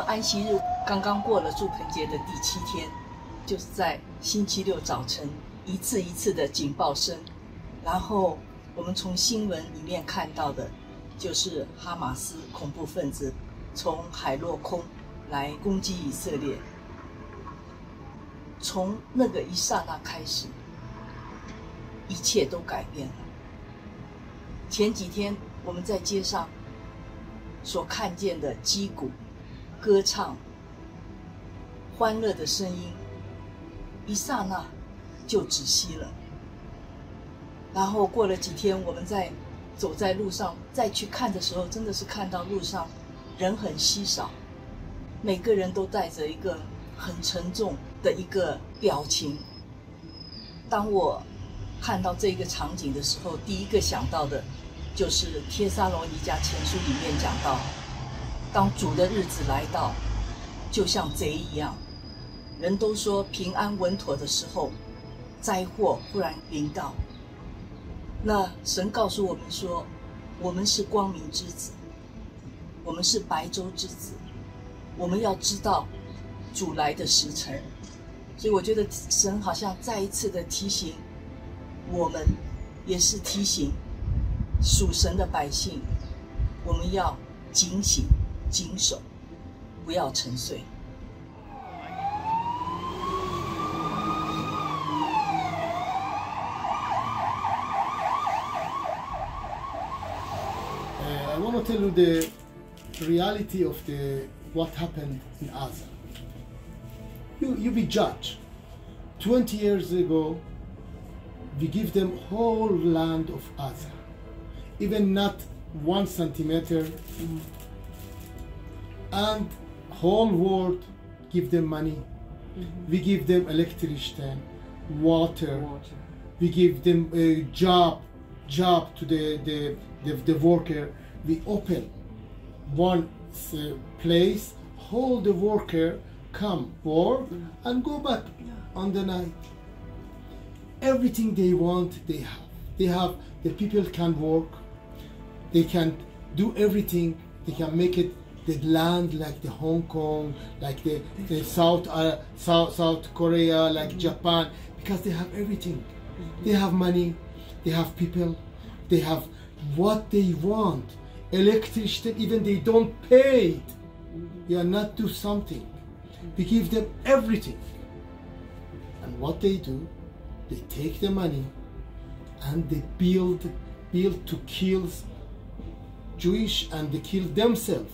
安息日刚刚过了祝棚节的第七天，就是在星期六早晨，一次一次的警报声，然后我们从新闻里面看到的，就是哈马斯恐怖分子从海落空来攻击以色列。从那个一刹那开始，一切都改变了。前几天我们在街上所看见的击鼓、歌唱、欢乐的声音，一刹那就止息了。然后过了几天，我们在走在路上再去看的时候，真的是看到路上人很稀少，每个人都带着一个很沉重的一个表情。当我看到这个场景的时候，第一个想到的，就是《帖撒罗尼迦前书》里面讲到，当主的日子来到，就像贼一样。人都说平安稳妥的时候，灾祸忽然临到。那神告诉我们说，我们是光明之子，我们是白昼之子，我们要知道主来的时辰。所以我觉得神好像再一次的提醒我们，也是提醒属神的百姓，我们要警醒、谨守，不要沉睡。Uh, I want to tell you the reality of the what happened in Gaza. You you be judge. Twenty years ago, we give them whole land of Gaza, even not one centimeter, and whole world give them money. We give them electricity, water. We give them a job, job to the the, the, the worker. We open one uh, place, hold the worker, come work and go back on the night. Everything they want, they have. They have the people can work. They can do everything. They can make it the land like the Hong Kong, like the, the South, uh, South South Korea, like Japan, because they have everything. They have money, they have people, they have what they want. Electricity, even they don't pay it. They are not do something. We give them everything. And what they do, they take the money and they build build to kill Jewish and they kill themselves.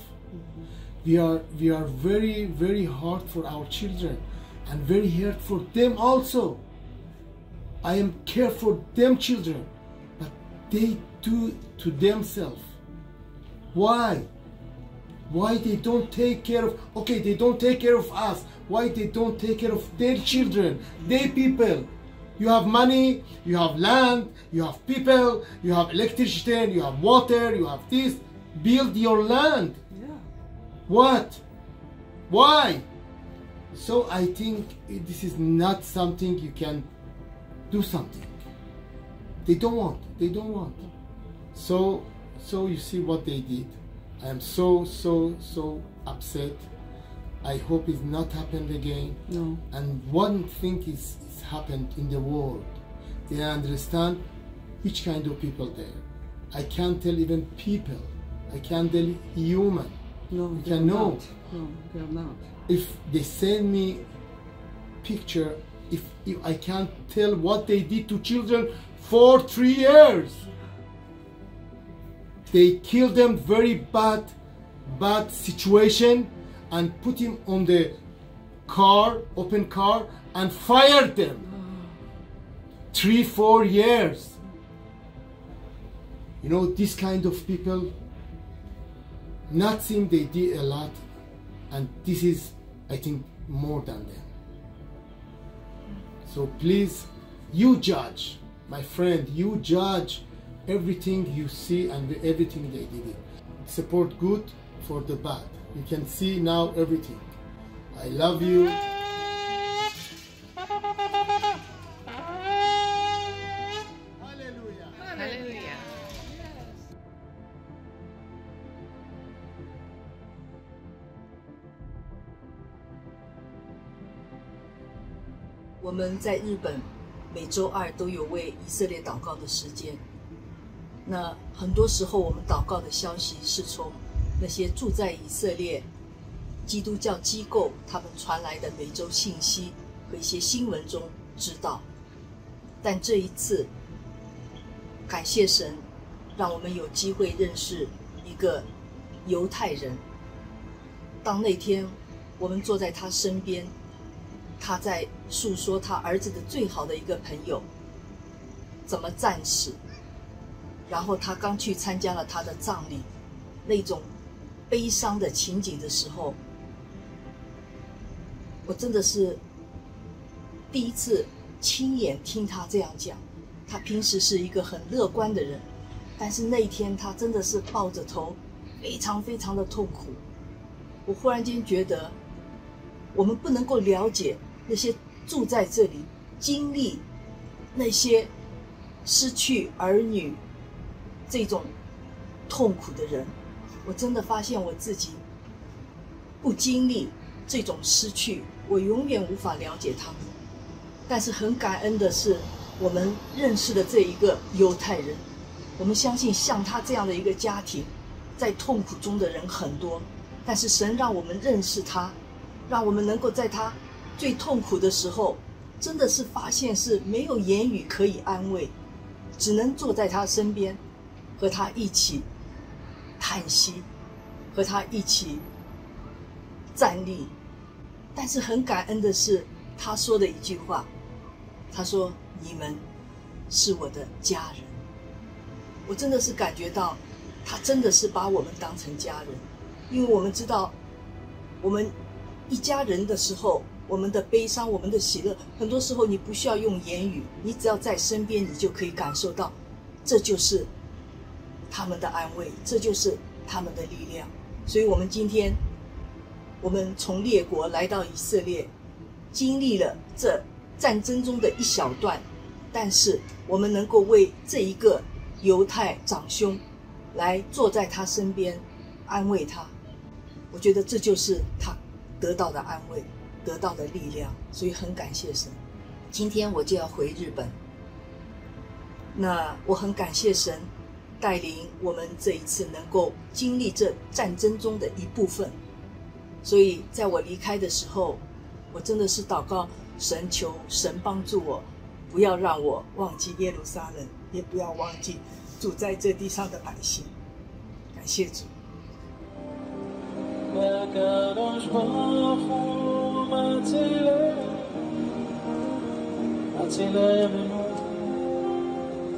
We are we are very very hard for our children and very hard for them also. I am care for them children, but they do to themselves. Why? Why they don't take care of okay they don't take care of us. Why they don't take care of their children, their people? You have money, you have land, you have people, you have electricity, you have water, you have this. Build your land. Yeah. What? Why? So I think this is not something you can do something. They don't want. They don't want. So so you see what they did. I am so so so upset. I hope it's not happened again. No. And one thing is, is happened in the world. They understand which kind of people there. I can't tell even people. I can't tell human. No, not. No, they're not. If they send me picture, if, if I can't tell what they did to children for three years. They kill them very bad, bad situation and put him on the car, open car, and fire them. Three, four years. You know, this kind of people, nothing they did a lot, and this is, I think, more than them. So please, you judge, my friend, you judge everything you see and everything they did. Support good for the bad. You can see now everything. I love you. 我们在日本每周二都有为以色列祷告的时间。那很多时候，我们祷告的消息是从那些住在以色列基督教机构他们传来的每周信息和一些新闻中知道。但这一次，感谢神，让我们有机会认识一个犹太人。当那天我们坐在他身边，他在诉说他儿子的最好的一个朋友怎么战死。然后他刚去参加了他的葬礼，那种悲伤的情景的时候，我真的是第一次亲眼听他这样讲。他平时是一个很乐观的人，但是那一天他真的是抱着头，非常非常的痛苦。我忽然间觉得，我们不能够了解那些住在这里、经历那些失去儿女。这种痛苦的人，我真的发现我自己不经历这种失去，我永远无法了解他们。但是很感恩的是，我们认识的这一个犹太人，我们相信像他这样的一个家庭，在痛苦中的人很多，但是神让我们认识他，让我们能够在他最痛苦的时候，真的是发现是没有言语可以安慰，只能坐在他身边。和他一起叹息，和他一起站立，但是很感恩的是，他说的一句话，他说：“你们是我的家人。”我真的是感觉到，他真的是把我们当成家人，因为我们知道，我们一家人的时候，我们的悲伤、我们的喜乐，很多时候你不需要用言语，你只要在身边，你就可以感受到，这就是。他们的安慰，这就是他们的力量。所以，我们今天，我们从列国来到以色列，经历了这战争中的一小段，但是我们能够为这一个犹太长兄来坐在他身边，安慰他。我觉得这就是他得到的安慰，得到的力量。所以，很感谢神。今天我就要回日本，那我很感谢神。带领我们这一次能够经历这战争中的一部分，所以在我离开的时候，我真的是祷告神，求神帮助我，不要让我忘记耶路撒冷，也不要忘记住在这地上的百姓。感谢主。מצילנו, מצילנו,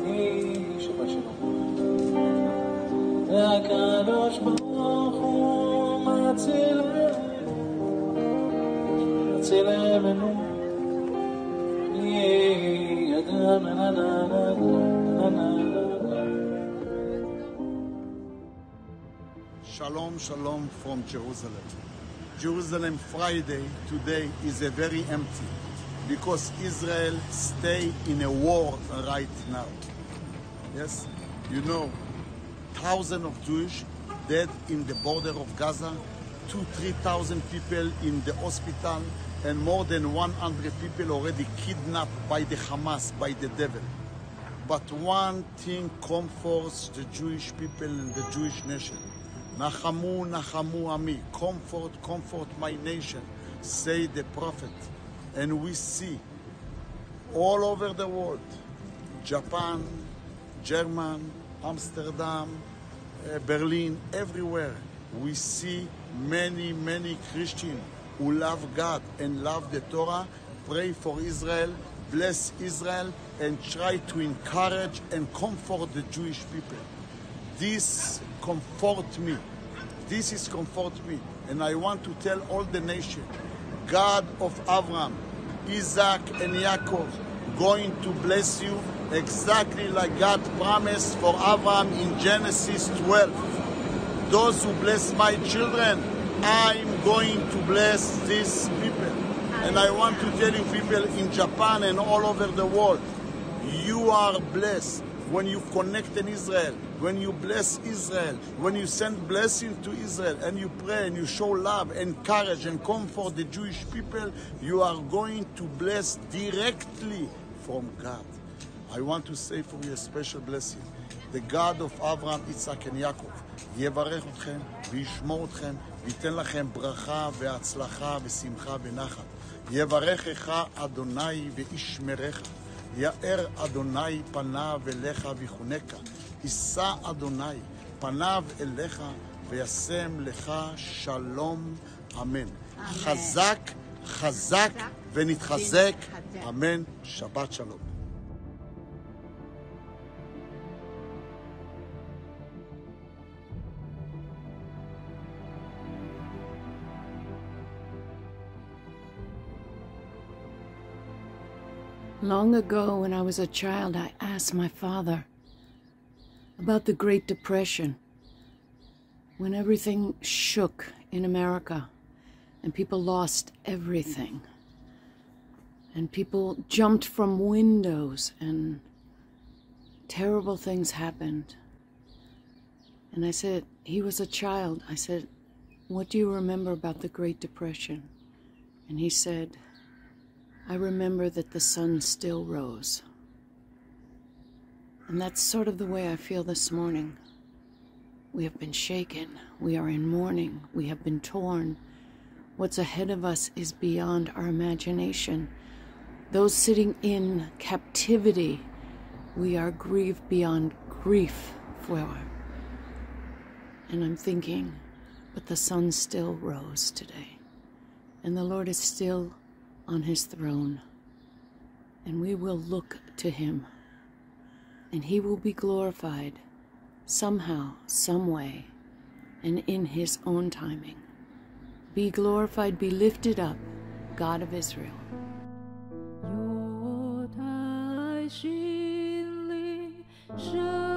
איש בשמות. והקדוש ברוך הוא מצילנו, מצילנו, ידם נה נה נה נה נה Shalom, shalom from Jerusalem. Jerusalem Friday today is a very empty because Israel stay in a war right now. Yes, you know, thousands of Jewish dead in the border of Gaza, two, three thousand people in the hospital, and more than 100 people already kidnapped by the Hamas, by the devil. But one thing comforts the Jewish people and the Jewish nation. Nachamu, Nachamu Ami, comfort, comfort my nation, say the prophet. And we see all over the world, Japan, German, Amsterdam, uh, Berlin, everywhere, we see many, many Christians who love God and love the Torah, pray for Israel, bless Israel, and try to encourage and comfort the Jewish people. This comfort me. This is comfort me. And I want to tell all the nation, God of Abraham, Isaac, and Yaakov, going to bless you exactly like God promised for Abraham in Genesis 12. Those who bless my children, I'm going to bless these people. And I want to tell you people in Japan and all over the world, you are blessed. when you connect in Israel, when you bless Israel, when you send blessing to Israel, and you pray and you show love and courage and comfort the Jewish people, you are going to bless directly from God. I want to say for you a special blessing. The God of Abraham, Isaac and Yaakov, יברך אתכם וישמור אתכם וייתן לכם ברכה והצלחה ושמחה ונחת. יברכך אדוני וישמרך. יאר אדוני פניו אליך ויחונקה. יישא אדוני פניו אליך וישם לך שלום. אמן. חזק, חזק ונתחזק. אמן. שבת שלום. Long ago, when I was a child, I asked my father about the Great Depression, when everything shook in America and people lost everything, and people jumped from windows and terrible things happened. And I said, he was a child. I said, What do you remember about the Great Depression? And he said, I remember that the sun still rose. And that's sort of the way I feel this morning. We have been shaken. We are in mourning. We have been torn. What's ahead of us is beyond our imagination. Those sitting in captivity, we are grieved beyond grief for. And I'm thinking, but the sun still rose today. And the Lord is still on his throne, and we will look to him, and he will be glorified somehow, some way, and in his own timing. Be glorified, be lifted up, God of Israel. Your